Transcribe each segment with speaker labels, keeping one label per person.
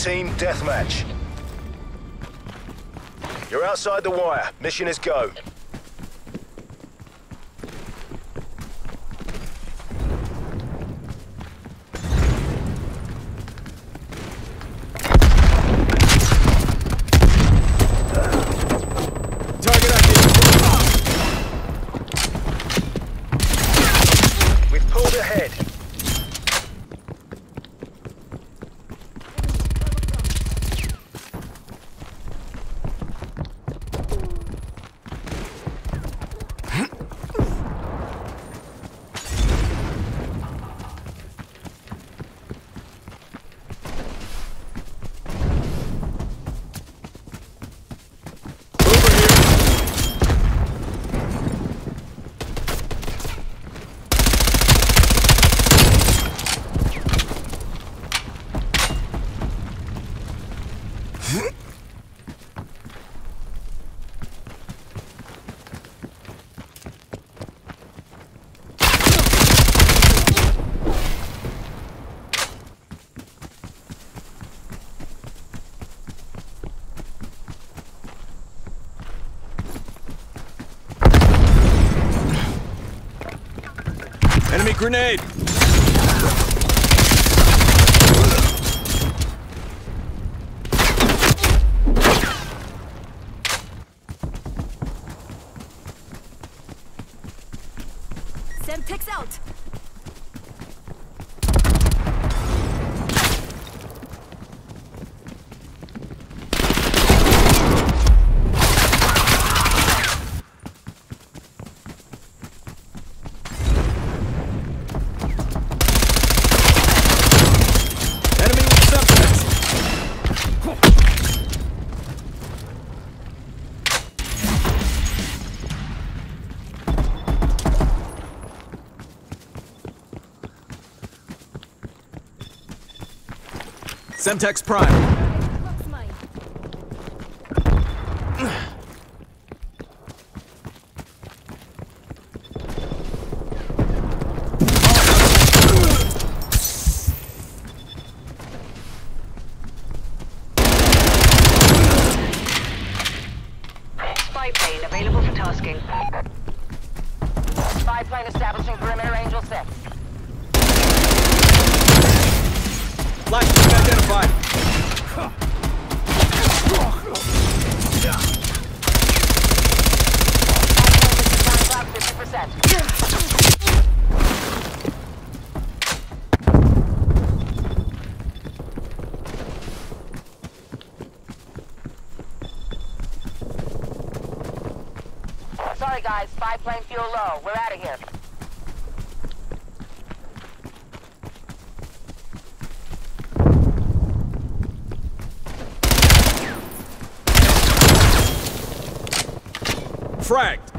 Speaker 1: Team deathmatch. You're outside the wire. Mission is go.
Speaker 2: Grenade.
Speaker 3: Semtex out.
Speaker 2: Semtex Prime.
Speaker 4: 50%. Sorry guys, spy plane fuel low. We're out of here.
Speaker 2: Fragged.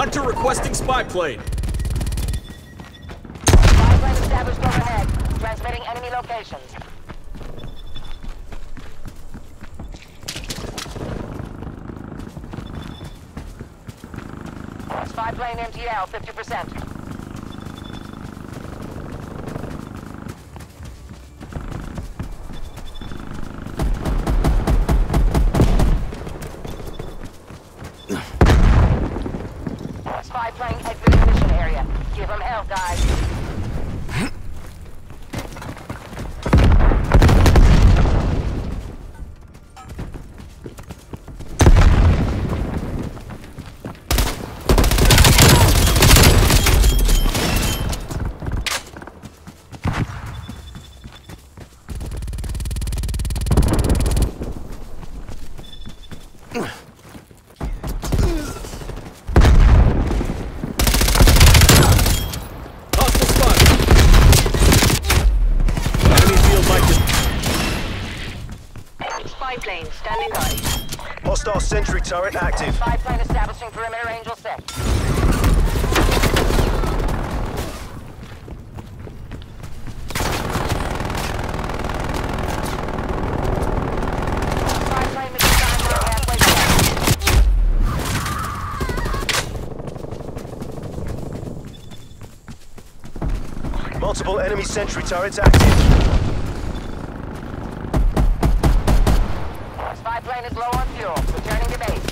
Speaker 2: Hunter requesting spy plane.
Speaker 4: Spy plane established overhead. Transmitting enemy locations. Spy plane MTL, 50%. Plane standing by.
Speaker 1: Hostile sentry turret active.
Speaker 4: Spy plane establishing perimeter angel set. Spy plane mission time halfway there.
Speaker 1: Multiple enemy sentry turrets active.
Speaker 4: Plane is low on fuel. Returning to base.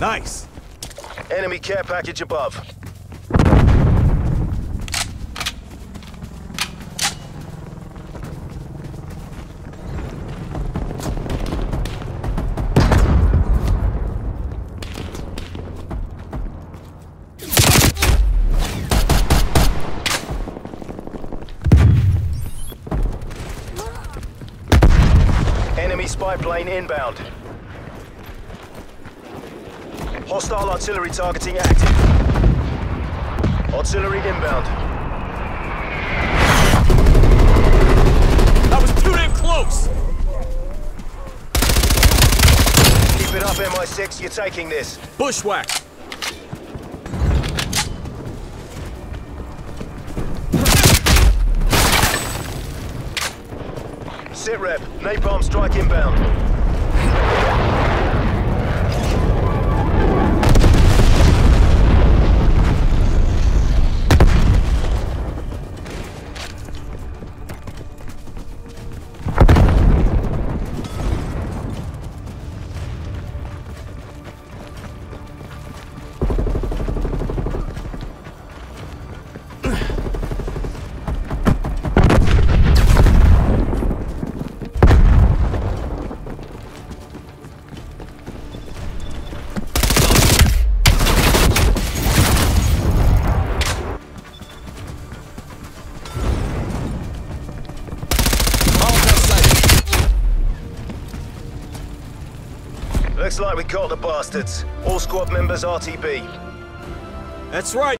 Speaker 2: Nice.
Speaker 1: Enemy care package above. Enemy spy plane inbound. Hostile artillery targeting active. Artillery inbound.
Speaker 2: That was too damn close.
Speaker 1: Keep it up, MI6. You're taking this.
Speaker 2: Bushwhack.
Speaker 1: Sit rep. Napalm strike inbound. Looks like we caught the bastards. All squad members RTB.
Speaker 2: That's right.